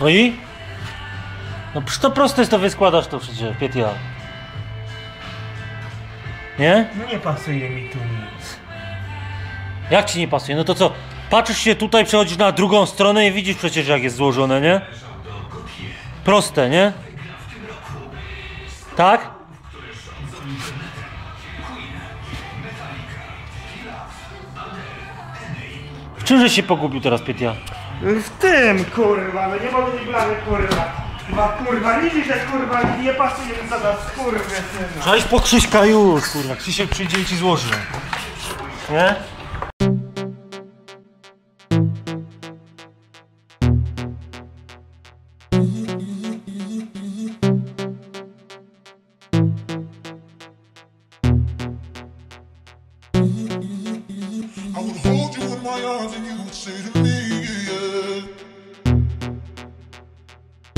No i? No przecież to proste jest, to wyskładasz to przecież, Pietia. Nie? No nie pasuje mi tu nic. Jak ci nie pasuje? No to co? Patrzysz się tutaj, przechodzisz na drugą stronę i widzisz przecież jak jest złożone, nie? Proste, nie? Tak? W czymże się pogubił teraz Pietia? W tym kurwa, no nie mogę tej blamy kurwa. Ma kurwa, nie że kurwa nie pasuje mi za nas kurwa syna. Iść po Krzyśka już, kurwa. Krzysiek przyjdzie i ci złoży. Nie? I would hold you in my arms and you would say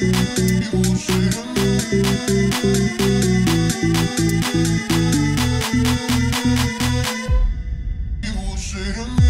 You say to me